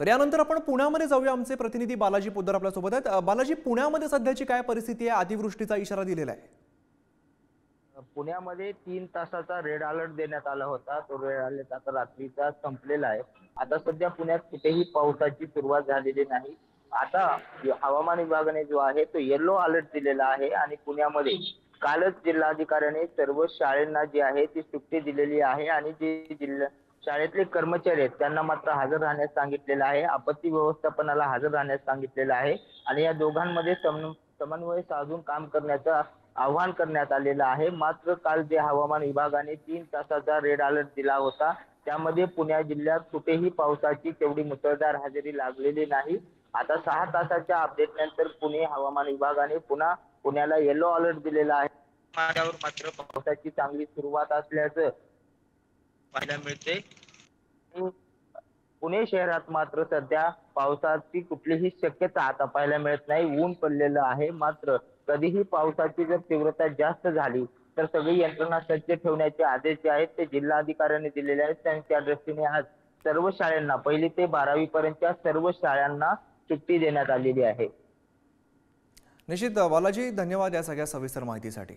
तर यानंतर आपण पुण्यामध्ये जाऊया. आमचे प्रतिनिधी बालाजी पोद्दार आपल्यासोबत आहेत. बालाजी पुण्यामध्ये सध्याची काय परिस्थिती आहे? अतिवृष्टीचा इशारा दिलेला आहे. पुण्यामध्ये तीन तासाचा रेड अलर्ट देण्यात आला होता. तो रेड अलर्ट आता रात्रीचा संपलेला आहे. आता सध्या पुण्यात कुठेही पावसाची सुरुवात झालेली नाही. आता हवामान विभागाने जो आहे तो येलो अलर्ट दिलेला आहे आणि पुण्यामध्ये कालच जिल्हाधिकाऱ्याने सर्व शाळांना जी आहे ती सुट्टी दिलेली आहे आणि जे जिल्हा शाळेतले कर्मचारी आहेत त्यांना मात्र हजर राहण्यास सांगितलेलं आहे. आपत्ती व्यवस्थापनाला हजर राहण्यास सांगितलेलं आहे. आणि या दोघांमध्ये सम- समन्वय साधून काम करण्याचं आव्हान करण्यात आलेलं आहे. मात्र काल जे हवामान विभागाने तीन तासाचा रेड अलर्ट दिला होता त्यामध्ये पुणे जिल्ह्यात कुठेही पावसाची तेवढी मुसळधार हजेरी लागलेली नाही. आता सहा तासाच्या अपडेट नंतर पुणे हवामान विभागाने पुन्हा पुण्याला येलो अलर्ट दिलेला आहे. मात्र पावसाची चांगली सुरुवात असल्याचं पाहायला मिळते पुणे शहरात मात्र सध्या पावसाची कुठलीही शक्यता आता पाहायला मिळत नाही. ऊन पडलेलं आहे. मात्र कधीही पावसाची जर तीव्रता जास्त झाली तर सगळी यंत्रणा सज्ज ठेवण्याचे आदेश जे आहेत ते जिल्हाधिकाऱ्यांनी दिलेले आहेत. त्यांच्या दृष्टीने आज सर्व शाळांना पहिली ते बारावी पर्यंतच्या सर्व शाळांना सुट्टी देण्यात आलेली आहे. निश्चित बालाजी धन्यवाद या सगळ्या सविस्तर माहितीसाठी.